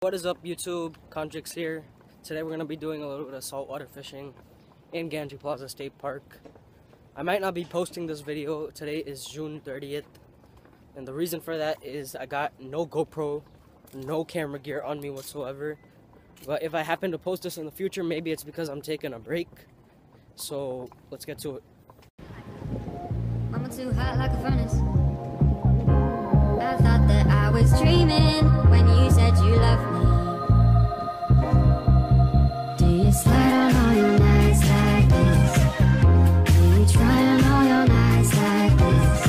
What is up YouTube? Khantrix here. Today we're going to be doing a little bit of saltwater fishing in Gantry Plaza State Park. I might not be posting this video. Today is June 30th. And the reason for that is I got no GoPro, no camera gear on me whatsoever. But if I happen to post this in the future, maybe it's because I'm taking a break. So let's get to it. Too hot like a furnace. Was dreaming when you said you loved me. Do you slide on all your nights like this? Do you try on all your nights like this?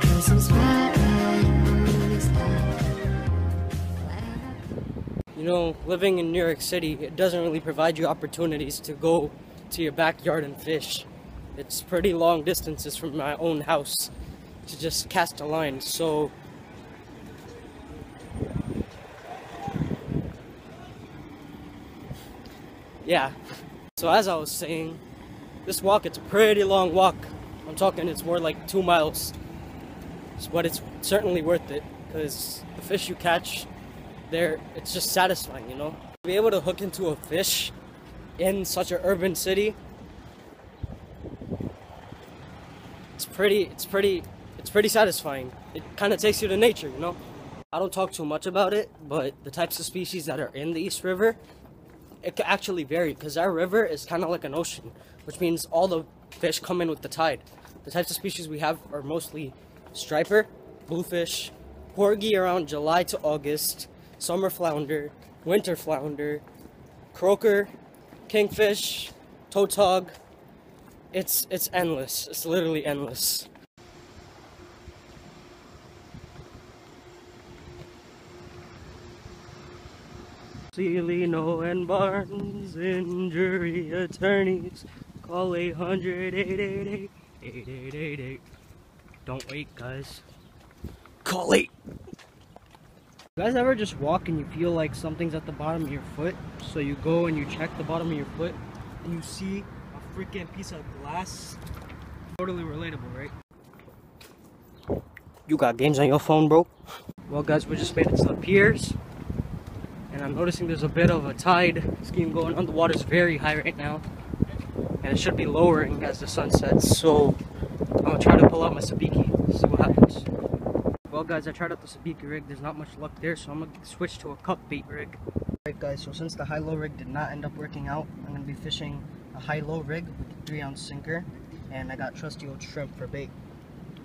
Put some spotlight on this. You know, living in New York City, it doesn't really provide you opportunities to go to your backyard and fish. It's pretty long distances from my own house to just cast a line. So yeah. So as I was saying, this walk it's a pretty long walk. I'm talking it's more like two miles. But it's certainly worth it because the fish you catch there it's just satisfying, you know? To be able to hook into a fish in such an urban city it's pretty it's pretty it's pretty satisfying it kind of takes you to nature you know i don't talk too much about it but the types of species that are in the east river it could actually vary because our river is kind of like an ocean which means all the fish come in with the tide the types of species we have are mostly striper bluefish porgy around july to august summer flounder winter flounder croaker kingfish tautog it's it's endless. It's literally endless. Cellino and Barnes, injury attorneys, call 800 888 8888. Don't wait, guys. Call 8. You guys ever just walk and you feel like something's at the bottom of your foot? So you go and you check the bottom of your foot and you see a freaking piece of glass. Totally relatable, right? You got games on your phone, bro? Well, guys, we just made it to the piers. And I'm noticing there's a bit of a tide scheme going on. The water's very high right now. And it should be lowering as the sun sets. So I'm gonna try to pull out my sabiki, see what happens. Well, guys, I tried out the sabiki rig. There's not much luck there, so I'm gonna switch to a cup bait rig. Alright, guys, so since the high-low rig did not end up working out, I'm gonna be fishing a high-low rig with a three ounce sinker and I got trusty old shrimp for bait.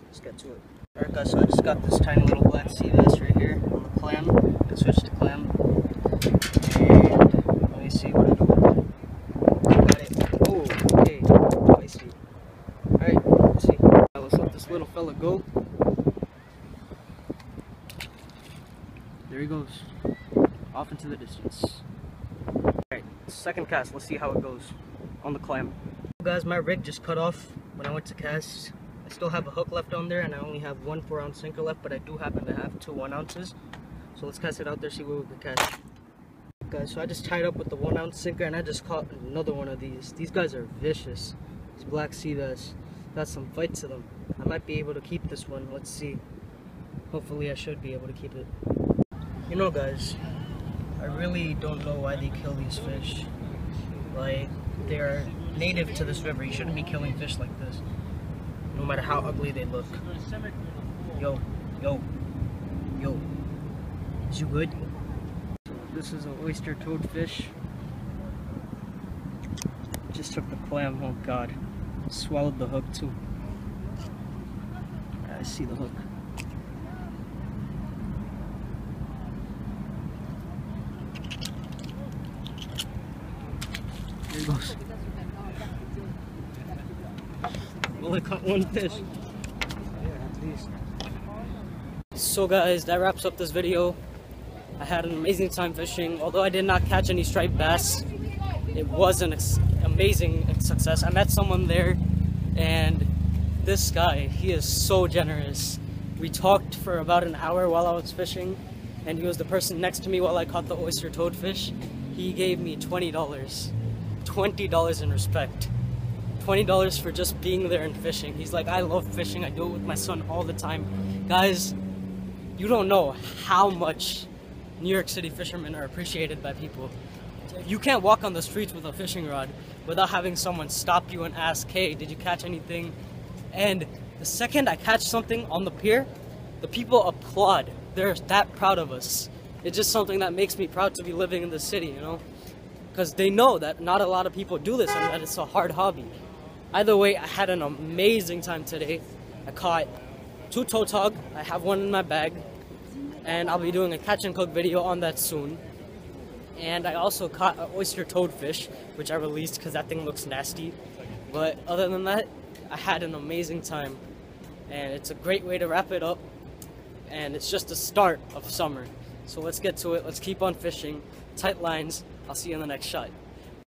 Let's get to it. Alright guys, so I just got this tiny little black sea bass right here on the clam. I switch to clam. And let me see what I do with it. Got it. Oh, okay. Spicy. Alright, let's see. Now let's let this little fella go. There he goes. Off into the distance. Alright, second cast, let's see how it goes on the clam. Guys, my rig just cut off when I went to cast. I still have a hook left on there and I only have one four ounce sinker left, but I do happen to have two one ounces. So let's cast it out there, see what we can catch. Guys, so I just tied up with the one ounce sinker and I just caught another one of these. These guys are vicious. These black sea bass. Got some fight to them. I might be able to keep this one. Let's see. Hopefully I should be able to keep it. You know guys, I really don't know why they kill these fish. Like, they're native to this river. You shouldn't be killing fish like this. No matter how ugly they look. Yo, yo, yo. Is you good? This is an oyster toadfish. Just took the clam, oh god. Swallowed the hook too. I see the hook. There he goes. Only caught one fish. So guys, that wraps up this video. I had an amazing time fishing. Although I did not catch any striped bass, it was an amazing success. I met someone there and this guy, he is so generous. We talked for about an hour while I was fishing and he was the person next to me while I caught the oyster toadfish. He gave me $20. $20 in respect. $20 for just being there and fishing. He's like, I love fishing. I do it with my son all the time. Guys, you don't know how much New York City fishermen are appreciated by people. You can't walk on the streets with a fishing rod without having someone stop you and ask, hey, did you catch anything? And the second I catch something on the pier, the people applaud. They're that proud of us. It's just something that makes me proud to be living in the city, you know? Because they know that not a lot of people do this and that it's a hard hobby. Either way, I had an amazing time today. I caught two tautog. I have one in my bag. And I'll be doing a catch and cook video on that soon. And I also caught an oyster toadfish, which I released because that thing looks nasty. But other than that, I had an amazing time. And it's a great way to wrap it up. And it's just the start of summer. So let's get to it. Let's keep on fishing. Tight lines. I'll see you in the next shot.